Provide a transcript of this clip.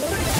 Warrior!